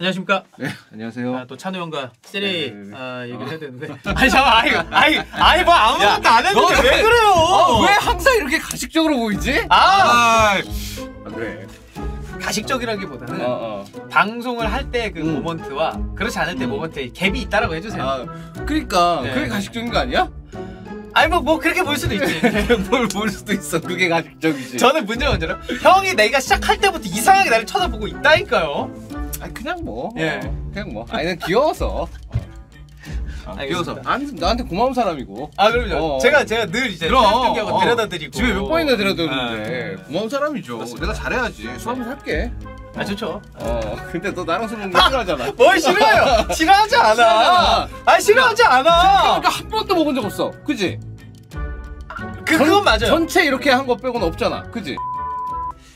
안녕하십니까. 네, 안녕하세요. 아, 또 찬우 형과 세리 네. 아, 얘기를 해야 되는데. 아니 잠깐, 아니, 아니, 아니 뭐 아무것도 안 했는데 왜 왜- 그래요? 아, 왜 항상 이렇게 가식적으로 보이지? 아, 아, 아, 그래. 가식적이라기보다는 어, 어. 방송을 할 때그 음. 모먼트와 그렇지 않을 때 음. 모먼트에 갭이 있다라고 해주세요. 아, 그러니까 네. 그게 가식적인 거 아니야? 아니 뭐, 뭐 그렇게 볼 수도 있지. 뭘 볼 수도 있어. 그게 가식적이지. 저는 문제가 알아요? 형이 내가 시작할 때부터 이상하게 나를 쳐다보고 있다니까요. 아, 그냥 뭐. 예. 어, 그냥 뭐. 아니, 난 귀여워서. 아. 귀여워서. 난 나한테 고마운 사람이고. 아 그럼요. 어. 제가 제가 늘 이제 그럼, 생각하고 어. 데려다 드리고 집에 몇 번이나 데려다 줬는데 아, 고마운 사람이죠. 그렇습니다. 내가 잘해야지. 술 한번 살게. 아 좋죠. 어, 근데 너 나랑 술 먹는 거 싫어하잖아. 뭘 싫어요? 싫어하지 않아. 싫어하잖아. 아 싫어하지 않아. 그러니까 한 번도 먹은 적 없어. 그지? 그 그건 맞아요. 전체 이렇게 한 거 빼고는 없잖아. 그지?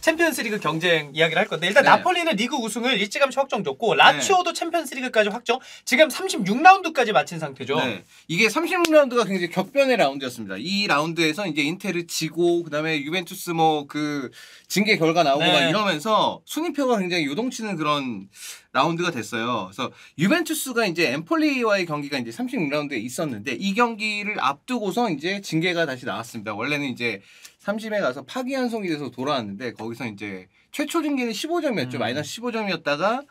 챔피언스리그 경쟁 이야기를 할 건데 일단 네. 나폴리는 리그 우승을 일찌감치 확정줬고 라치오도 챔피언스리그까지 확정. 지금 36라운드까지 마친 상태죠. 네. 이게 30라운드가 굉장히 격변의 라운드였습니다. 이 라운드에서 이제 인테를 지고 그다음에 유벤투스 뭐 그 징계 결과 나오고 네. 막 이러면서 순위표가 굉장히 요동치는 그런 라운드가 됐어요. 그래서 유벤투스가 이제 엠폴리와의 경기가 이제 36라운드에 있었는데 이 경기를 앞두고서 이제 징계가 다시 나왔습니다. 원래는 이제 30에 가서 파기환송이 돼서 돌아왔는데 거기서 이제 최초 징계는 15점이었죠. 음. 마이너스 15점이었다가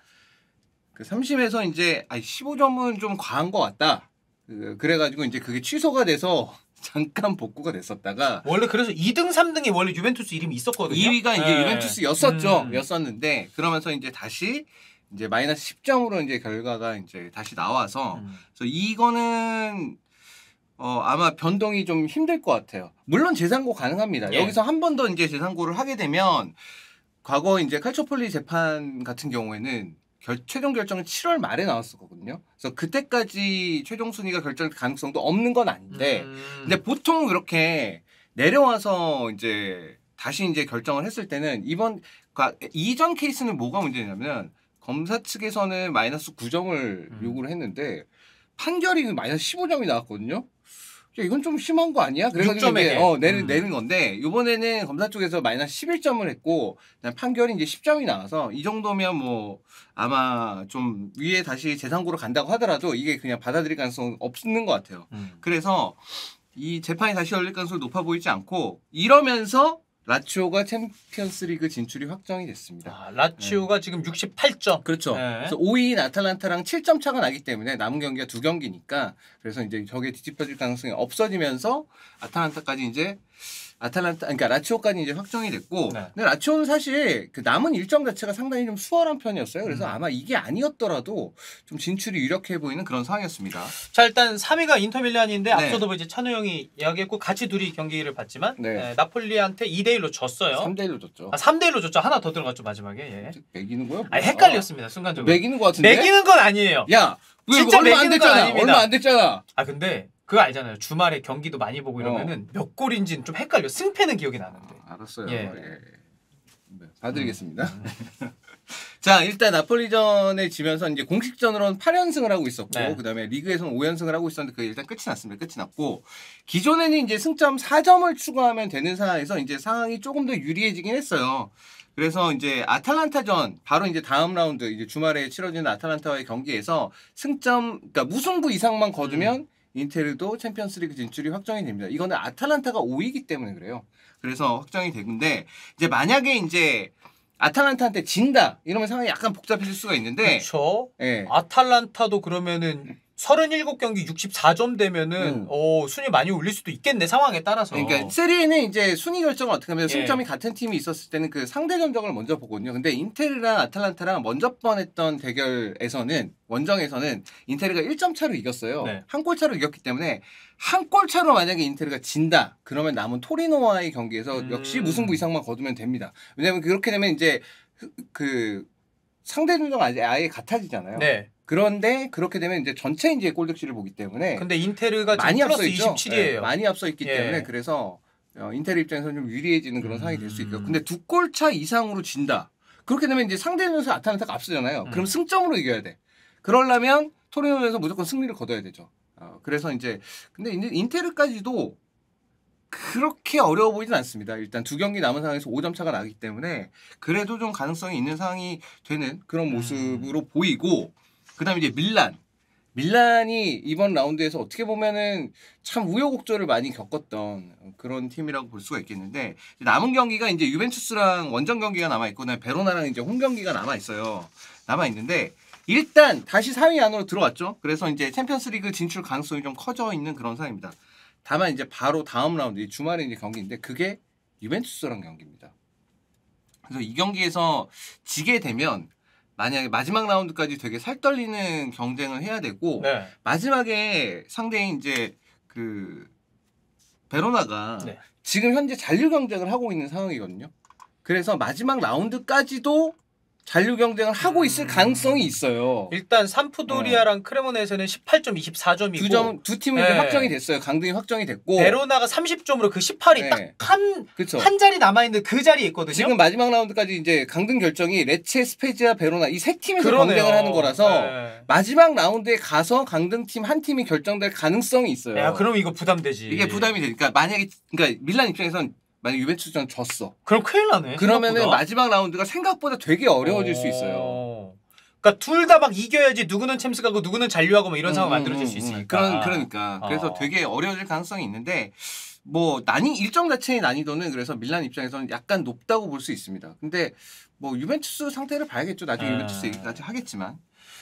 그 30에서 이제 아 15점은 좀 과한 것 같다. 그, 그래가지고 이제 그게 취소가 돼서 잠깐 복구가 됐었다가 원래 그래서 2등, 3등이 원래 유벤투스 이름이 있었거든요. 2위가 이제 네. 유벤투스였었죠. 음. 였었는데 그러면서 이제 다시 이제 마이너스 10점으로 이제 결과가 이제 다시 나와서 음. 그래서 이거는 어 아마 변동이 좀 힘들 것 같아요. 물론 재상고 가능합니다. 예. 여기서 한 번 더 이제 재상고를 하게 되면 과거 이제 칼초폴리 재판 같은 경우에는 결, 최종 결정은 7월 말에 나왔었거든요. 그래서 그때까지 최종 순위가 결정될 가능성도 없는 건 아닌데 음. 근데 보통 이렇게 내려와서 이제 다시 이제 결정을 했을 때는 이번 과- 이전 케이스는 뭐가 문제냐면 검사 측에서는 마이너스 9점을 음. 요구를 했는데 판결이 마이너스 15점이 나왔거든요. 야, 이건 좀 심한 거 아니야? 그래가지고 6점에게. 이제 어, 내는 음. 내는 건데 이번에는 검사 쪽에서 마이너스 11점을 했고 판결이 이제 10점이 나와서 이 정도면 뭐 아마 좀 위에 다시 재상고로 간다고 하더라도 이게 그냥 받아들일 가능성 없는 것 같아요. 음. 그래서 이 재판이 다시 열릴 가능성이 높아 보이지 않고 이러면서 라치오가 챔피언스리그 진출이 확정이 됐습니다. 아, 라치오가 지금 68점. 그렇죠. 네. 그래서 5위인 아탈란타랑 7점 차가 나기 때문에 남은 경기가 두 경기니까 그래서 이제 저게 뒤집혀질 가능성이 없어지면서 아탈란타까지 이제 아탈란타 그러니까 라치오까지 이제 확정이 됐고 네. 근데 라치오는 사실 그 남은 일정 자체가 상당히 좀 수월한 편이었어요. 그래서 음. 아마 이게 아니었더라도 좀 진출이 유력해 보이는 그런 상황이었습니다. 자 일단 3위가 인터밀란인데 네. 앞서도 뭐 이제 찬우 형이 이야기했고 같이 둘이 경기를 봤지만 네. 네, 나폴리한테 2대 1로 졌어요. 3대 1로 졌죠. 아 3대 1로 졌죠. 하나 더 들어갔죠 마지막에. 예. 매기는 거야? 아? 헷갈렸습니다 순간적으로. 매기는 거 같은데? 매기는 건 아니에요. 야, 왜 진짜 얼마 안 됐잖아. 얼마 안 됐잖아. 아 근데 그거 알잖아요. 주말에 경기도 많이 보고 이러면은 어. 몇 골인지는 좀 헷갈려. 승패는 기억이 나는데. 아, 알았어요. 예. 예. 네, 봐드리겠습니다. 자, 일단 나폴리전에 지면서 이제 공식전으로는 8연승을 하고 있었고, 네. 그 다음에 리그에서는 5연승을 하고 있었는데, 그게 일단 끝이 났습니다. 끝이 났고, 기존에는 이제 승점 4점을 추가하면 되는 상황에서 이제 상황이 조금 더 유리해지긴 했어요. 그래서 이제 아탈란타전, 바로 이제 다음 라운드, 이제 주말에 치러지는 아탈란타와의 경기에서 승점, 그러니까 무승부 이상만 거두면 인테르도 챔피언스리그 진출이 확정이 됩니다. 이거는 아탈란타가 5위이기 때문에 그래요. 그래서 확정이 되는데 이제 만약에 이제 아탈란타한테 진다 이러면 상황이 약간 복잡해질 수가 있는데 그렇죠. 예. 아탈란타도 그러면은 37경기 64점 되면은 음. 어, 순위 많이 올릴 수도 있겠네 상황에 따라서. 그러니까 세리에는 이제 순위 결정을 어떻게 하면 예. 승점이 같은 팀이 있었을 때는 그 상대 전적을 먼저 보거든요. 근데 인텔이랑 아탈란타랑 먼저 번했던 대결에서는 원정에서는 인텔이가 1점 차로 이겼어요. 네. 한골 차로 이겼기 때문에 한 골 차로 만약에 인텔이가 진다. 그러면 남은 토리노와의 경기에서 음. 역시 무승부 이상만 거두면 됩니다. 왜냐면 그렇게 되면 이제 그 상대 전적 아예 같아지잖아요. 네. 그런데 그렇게 되면 이제 전체 이제 골득실을 보기 때문에 근데 인테르가 많이 앞서 있죠. 27이에요. 네, 많이 앞서 있기 예. 때문에 그래서 어, 인텔 입장에서는 좀 유리해지는 그런 상황이 될 수 있고. 음. 근데 두 골 차 이상으로 진다. 그렇게 되면 이제 상대전에서 아탈란타가 앞서잖아요. 음. 그럼 승점으로 이겨야 돼. 그러려면 토리노에서 무조건 승리를 거둬야 되죠. 어, 그래서 이제 근데 이제 인테르까지도 그렇게 어려워 보이진 않습니다. 일단 두 경기 남은 상황에서 5점 차가 나기 때문에 그래도 좀 가능성이 있는 상황이 되는 그런 음. 모습으로 보이고 그다음에 이제 밀란 밀란이 이번 라운드에서 어떻게 보면은 참 우여곡절을 많이 겪었던 그런 팀이라고 볼 수가 있겠는데 남은 경기가 이제 유벤투스랑 원정 경기가 남아 있고 베로나랑 이제 홈 경기가 남아 있어요. 남아 있는데 일단 다시 4위 안으로 들어왔죠. 그래서 이제 챔피언스리그 진출 가능성이 좀 커져 있는 그런 상황입니다. 다만 이제 바로 다음 라운드 이 주말에 이제 경기인데 그게 유벤투스랑 경기입니다. 그래서 이 경기에서 지게 되면 만약에 마지막 라운드까지 되게 살떨리는 경쟁을 해야 되고 네. 마지막에 상대인 이제 그 베로나가 네. 지금 현재 잔류 경쟁을 하고 있는 상황이거든요. 그래서 마지막 라운드까지도 잔류 경쟁을 하고 있을 음. 가능성이 있어요. 일단 삼프도리아랑 크레모네세는 18점, 24점이고 두 점 두 팀은 네. 확정이 됐어요. 강등이 확정이 됐고. 베로나가 30점으로 그 18이 네. 딱 한. 한 자리 남아 있는 그 자리에 있거든요. 지금 마지막 라운드까지 이제 강등 결정이 레체, 스페지아, 베로나 이 세 팀에서 그러네요. 경쟁을 하는 거라서 네. 마지막 라운드에 가서 강등 팀 한 팀이 결정될 가능성이 있어요. 야, 그럼 이거 부담되지. 이게 부담이 되니까 만약에 그러니까 밀란 입장에선 만약 유벤투스전 졌어. 그럼 큰일 나네. 그러면은 생각보다. 마지막 라운드가 생각보다 되게 어려워질 수 있어요. 어. 그러니까 둘 다 막 이겨야지 누구는 챔스 가고 누구는 잔류하고 뭐 이런 상황 음, 만들어질 수 음, 음. 있으니까. 그런 그러니까 그래서 어. 되게 어려워질 가능성이 있는데 뭐 난이 일정 자체의 난이도는 그래서 밀란 입장에서는 약간 높다고 볼 수 있습니다. 근데 뭐 유벤투스 상태를 봐야겠죠. 나중에 음. 유벤투스 얘기까지 하겠지만.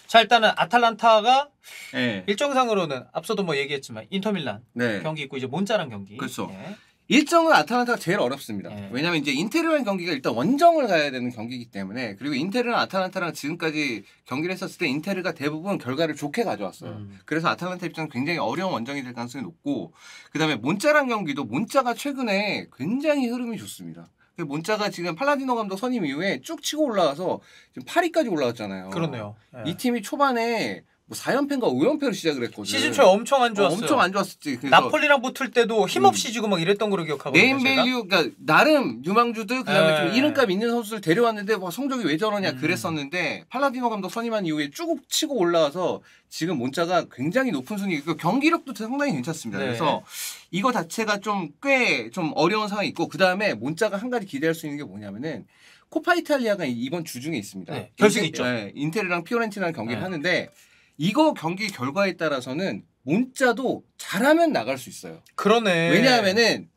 자 일단은 아탈란타가 네. 일정상으로는 앞서도 뭐 얘기했지만 인터밀란 네. 경기 있고 이제 몬자랑 경기. 그렇죠. 예. 일정은 아탈란타가 제일 어렵습니다. 네. 왜냐면 이제 인테르랑 경기가 일단 원정을 가야 되는 경기이기 때문에 그리고 인테르랑 아탈란타랑 지금까지 경기를 했었을 때 인테르가 대부분 결과를 좋게 가져왔어요. 음. 그래서 아탈란타 입장은 굉장히 어려운 원정이 될 가능성이 높고 그다음에 몬짜랑 경기도 몬짜가 최근에 굉장히 흐름이 좋습니다. 그 몬짜가 지금 팔라디노 감독 선임 이후에 쭉 치고 올라와서 지금 8위까지 올라왔잖아요. 그렇네요. 예. 이 팀이 초반에 뭐 4연패인가 5연패로 시작을 했거든요. 시즌 초에 엄청 안 어, 좋았어요. 엄청 안 좋았었지. 그래서 나폴리랑 붙을 때도 힘없이 지고 막 이랬던 걸로 기억하거든요. name 제가. value 그러니까 나름 유망주들 그다음에 네. 좀 이름값 있는 선수를 데려왔는데 와 성적이 왜 저러냐 음. 그랬었는데 팔라디노 감독 선임한 이후에 쭉 치고 올라와서 지금 몬자가 굉장히 높은 순위 그 경기력도 상당히 괜찮습니다. 네. 그래서 이거 자체가 좀 꽤좀 어려운 상황이 있고 그다음에 몬자가 한 가지 기대할 수 있는 게 뭐냐면은 코파 이탈리아가 이번 주 중에 있습니다. 네, 결승 있죠. 네, 인테르랑 피오렌티나랑 경기를 네. 하는데 이거 경기 결과에 따라서는 몬자도 잘하면 나갈 수 있어요. 그러네. 왜냐하면은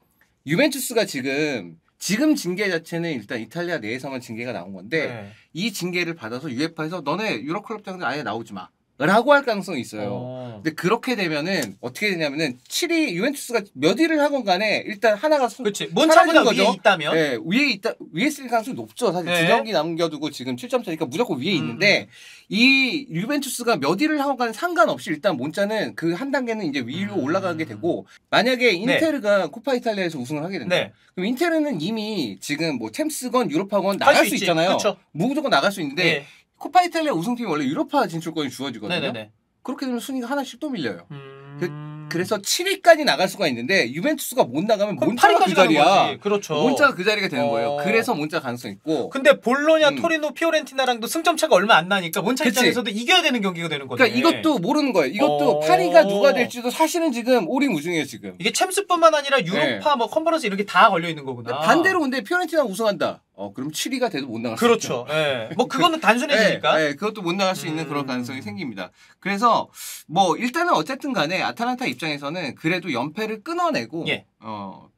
유벤투스가 지금 지금 징계 자체는 일단 이탈리아 내에서만 징계가 나온 건데 네. 이 징계를 받아서 유에파에서 너네 유럽클럽장들 아예 나오지 마. 라고 할 가능성이 있어요. 어. 근데 그렇게 되면은 어떻게 되냐면은 7위 유벤투스가 몇 위를 하건 간에 일단 하나가 선- 그렇지. 몬차보다 사라지는 위에 거죠. 있다면 예, 위에 있다 위에 있을 가능성이 높죠. 사실 네. 두 경기 남겨두고 지금 7점 차니까 무조건 위에 음. 있는데 이 유벤투스가 몇 위를 하건 간에 상관없이 일단 몬자는 그 한 단계는 이제 위로 음. 올라가게 되고 만약에 인테르가 코파 이탈리아에서 우승을 하게 된다. 네. 그럼 인테르는 이미 지금 뭐 챔스건 유로파건 할 나갈 수 수. 있잖아요. 그쵸. 무조건 나갈 수 있는데 네. 코파 이탈리아 우승팀이 원래 유로파 진출권이 주어지거든요. 네네네. 그렇게 되면 순위가 하나씩 또 밀려요. 음... 그 래서 7위까지 나갈 수가 있는데 유벤투스가 못 나가면 몬자가 그 8위까지 가는 자리야. 그렇죠. 몬자가 그 자리가 되는 거예요. 어. 그래서 몬자 가능성 있고. 근데 볼로냐, 음. 토리노, 피오렌티나랑도 승점 차가 얼마 안 나니까 몬차 그치. 입장에서도 이겨야 되는 경기가 되는 거네. 그러니까 이것도 모르는 거예요. 이것도 어. 8위가 누가 될지도 사실은 지금 오리무중이에요 지금. 이게 챔스뿐만 아니라 유로파 뭐 컨퍼런스 이렇게 다 걸려 있는 거구나. 네. 반대로 근데 피오렌티나 우승한다. 어 그럼 7위가 돼도 못 나갈 수 있죠. 그렇죠. 예. 뭐 그거는 단순해지니까. 네, 네, 그것도 못 나갈 수 있는 음. 그런 가능성이 생깁니다. 그래서 뭐 일단은 어쨌든 간에 아탈란타 입장에서는 그래도 연패를 끊어내고 예. 어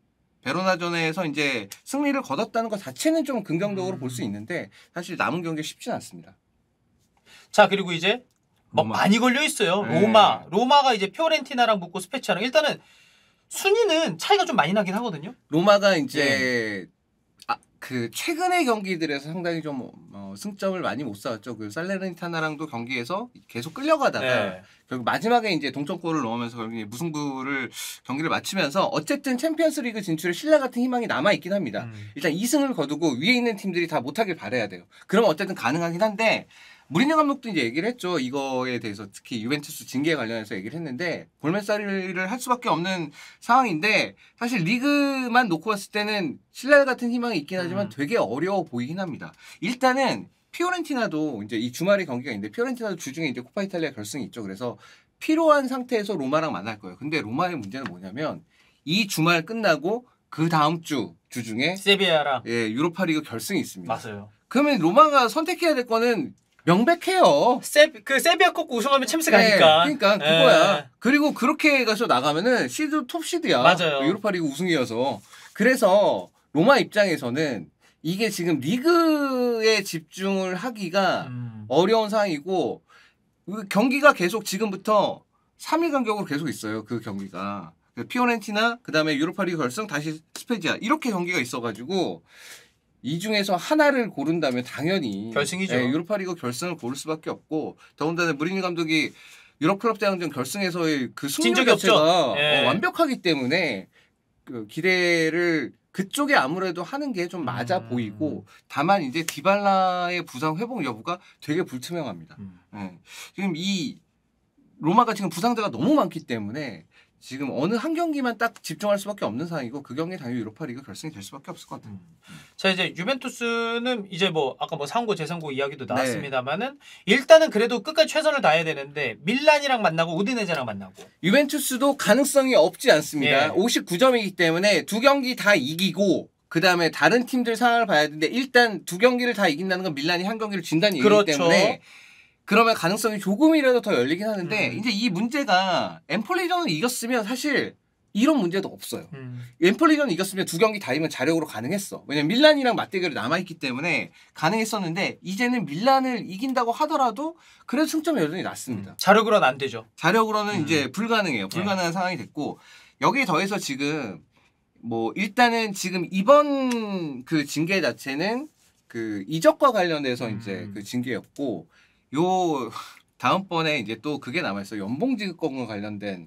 베로나전에서 이제 승리를 거뒀다는 것 자체는 좀 긍정적으로 음. 볼수 있는데 사실 남은 경기 쉽진 않습니다. 자 그리고 이제 뭐 로마. 많이 걸려 있어요. 네. 로마, 로마가 이제 피오렌티나랑 붙고 스페치아랑 일단은 순위는 차이가 좀 많이 나긴 하거든요. 로마가 네. 이제 아, 그 최근의 경기들에서 상당히 좀 어, 승점을 많이 못 쌓았죠. 그 살레르니타나랑도 경기에서 계속 끌려가다가 네. 결국 마지막에 이제 동점골을 넣으면서 결국 무승부를 경기를 마치면서 어쨌든 챔피언스리그 진출에 신라 같은 희망이 남아 있긴 합니다. 음. 일단 2승을 거두고 위에 있는 팀들이 다 못하길 바라야 돼요. 그러면 어쨌든 가능하긴 한데 무리뉴 감독도 이제 얘기를 했죠. 이거에 대해서 특히 유벤투스 징계 관련해서 얘기를 했는데 볼멘사리를 할 수밖에 없는 상황인데 사실 리그만 놓고 봤을 때는 신라 같은 희망이 있긴 하지만 음. 되게 어려워 보이긴 합니다. 일단은 피오렌티나도 이제 이 주말에 경기가 있는데 피오렌티나도 주중에 이제 코파 이탈리아 결승이 있죠. 그래서 필요한 상태에서 로마랑 만날 거예요. 근데 로마의 문제는 뭐냐면 이 주말 끝나고 그 다음 주 주 중에 세비야랑 예, 유로파리그 결승이 있습니다. 맞아요. 그러면 로마가 선택해야 될 거는 명백해요. 세, 그 세비야컵 우승하면 챔스 네, 가니까. 그러니까 예. 그거야. 그리고 그렇게 해서 나가면은 시드 톱 시드야. 맞아요. 유로파리그 우승이어서. 그래서 로마 입장에서는 이게 지금 리그에 집중을 하기가 음. 어려운 상황이고 그 경기가 계속 지금부터 3일 간격으로 계속 있어요. 그 경기가. 그 피오렌티나 그다음에 유로파리그 결승 다시 스페지아 이렇게 경기가 있어가지고 이 중에서 하나를 고른다면 당연히 결승이죠. 예, 유로파리그 결승을 고를 수밖에 없고 더군다나 무리뉴 감독이 유럽 클럽 대항전 결승에서의 그진 승률. 자체가 예. 어, 완벽하기 때문에 그 기대를 그쪽에 아무래도 하는 게 좀 맞아 음. 보이고 다만 이제 디발라의 부상 회복 여부가 되게 불투명합니다. 음. 예. 지금 이 로마가 지금 부상자가 너무 많기 때문에 지금 어느 한 경기만 딱 집중할 수밖에 없는 상황이고 그 경기 당연히 유로파 리그 결승이 될 수밖에 없을 것 같아요. 음. 자 이제 유벤투스는 이제 뭐 아까 뭐 상고 재상고 이야기도 네. 나왔습니다만은 일단은 그래도 끝까지 최선을 다해야 되는데 밀란이랑 만나고 우디네제랑 만나고 유벤투스도 가능성이 없지 않습니다. 예. 59점이기 때문에 두 경기 다 이기고 그 다음에 다른 팀들 상황을 봐야 되는데 일단 두 경기를 다 이긴다는 건 밀란이 한 경기를 진다는 얘기기 그렇죠. 때문에 그러면 가능성이 조금이라도 더 열리긴 하는데 음. 이제 이 문제가 엠폴리전을 이겼으면 사실 이런 문제도 없어요. 음. 엠폴리전 이겼으면 두 경기 다 이기면 자력으로 가능했어. 왜냐면 밀란이랑 맞대결이 남아있기 때문에 가능했었는데 이제는 밀란을 이긴다고 하더라도 그래도 승점 여전히 낮습니다. 자력으로는 안 되죠. 자력으로는 음. 이제 불가능해요. 불가능한 상황이 됐고 여기에 더해서 지금 뭐 일단은 지금 이번 그 징계 자체는 그 이적과 관련해서 음. 이제 그 징계였고 요 다음번에 이제 또 그게 남아 있어요. 연봉 지급권과 관련된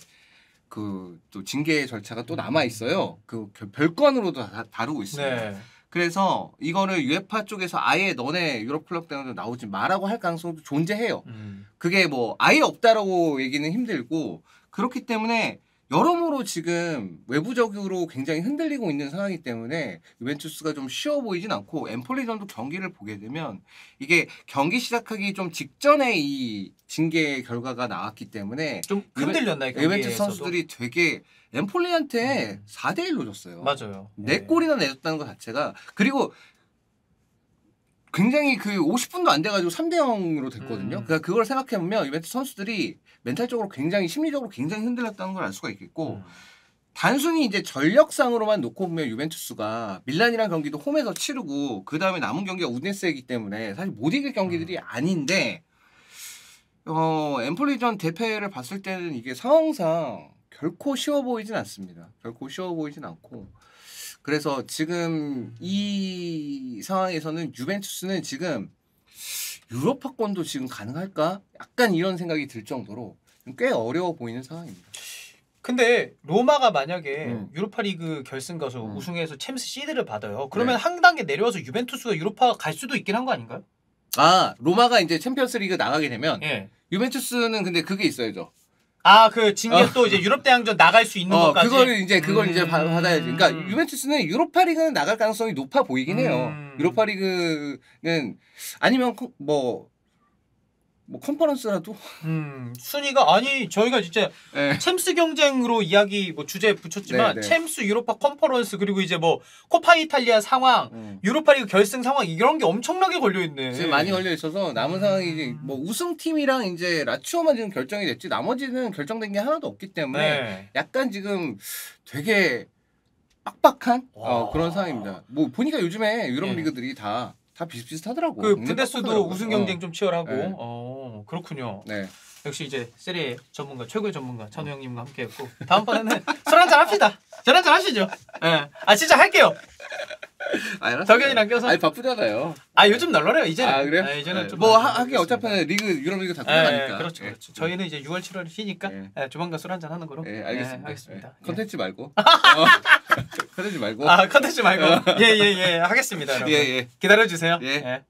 그 또 징계 절차가 또 남아 있어요. 그 별건으로도 다, 다루고 있습니다. 네. 그래서 이거를 유에파 쪽에서 아예 너네 유럽 클럽 대회도 나오지 마라고 할 가능성도 존재해요. 음. 그게 뭐 아예 없다라고 얘기는 힘들고 그렇기 때문에 여러모로 지금 외부적으로 굉장히 흔들리고 있는 상황이기 때문에 유벤투스가 좀 쉬워 보이진 않고 엠폴리전도 경기를 보게 되면 이게 경기 시작하기 좀 직전에 이 징계 결과가 나왔기 때문에 좀 흔들렸나 요 유벤투스 선수들이 되게 엠폴리한테 음. 4대 1로 졌어요. 맞아요. 네 예. 골이나 내줬다는 것 자체가 그리고 굉장히 그 50분도 안 돼가지고 3대 0으로 됐거든요. 음. 그러니까 그걸 생각해보면 유벤투스 선수들이 멘탈적으로 굉장히 심리적으로 굉장히 흔들렸다는 걸 알 수가 있겠고 음. 단순히 이제 전력상으로만 놓고 보면 유벤투스가 밀란이랑 경기도 홈에서 치르고 그 다음에 남은 경기가 우네스이기 때문에 사실 못 이길 경기들이 아닌데 어 엠폴리전 대패를 봤을 때는 이게 상황상 결코 쉬워 보이진 않습니다. 결코 쉬워 보이진 않고 그래서 지금 이 상황에서는 유벤투스는 지금 유로파권도 지금 가능할까? 약간 이런 생각이 들 정도로 꽤 어려워 보이는 상황입니다. 근데 로마가 만약에 음. 유로파리그 결승 가서 음. 우승해서 챔스 시드를 받아요. 그러면 네. 한 단계 내려와서 유벤투스가 유로파 갈 수도 있긴 한 거 아닌가요? 아 로마가 이제 챔피언스리그 나가게 되면 예. 유벤투스는 근데 그게 있어야죠. 아 그 징계 어. 또 이제 유럽 대항전 나갈 수 있는 어 것까지. 그거를 이제 그걸 이제 음. 받- 받아야지. 그러니까 유벤투스는 유로파 리그는 나갈 가능성이 높아 보이긴 해요. 음. 유로파 리그는 아니면 컨- 뭐. 뭐 컨퍼런스라도 음, 순위가 아니 저희가 진짜 예. 챔스 경쟁으로 이야기 뭐 주제 붙였지만 네, 네. 챔스 유로파 컨퍼런스 그리고 이제 뭐 코파 이탈리아 상황, 음. 유로파리그 결승 상황 이런 게 엄청나게 걸려 있네. 지금 많이 걸려 있어서 남은 상황이 이제 음. 뭐 우승팀이랑 이제 라치오만 지금 결정이 됐지 나머지는 결정된 게 하나도 없기 때문에 네. 약간 지금 되게 빡빡한 어, 와. 그런 상황입니다. 뭐 보니까 요즘에 유럽 네. 리그들이 다 다 비슷비슷하다라고. 그 분데스도. 우승 경쟁 어. 좀 치열하고 네. 어 그렇군요. 네. 역시 이제 세리 전문가 최고의 전문가 천우 형님과 함께했고 다음번에는 술 한잔 합시다. 술 한잔 하시죠. 예. 아 진짜 할게요. 아, 덕현이랑 껴서? 아니 바쁘잖아요. 아 요즘 널널해요 이제는. 아 그래요? 아, 이제는 네. 좀뭐 널널해요. 하, 하긴 어차피 리그 유럽 리그 다 예, 끝나가니까. 그렇죠, 예. 그렇죠. 저희는 이제 6월, 7월 쉬니까 예. 예, 조만간 술 한잔 하는 거로. 예, 예, 알겠습니다. 하겠습니다. 예. 컨텐츠 말고. 어. 컨텐츠 말고. 아 컨텐츠 말고. 예예 예 하겠습니다. 여러분. 예, 예. 기다려 주세요. 예. 예.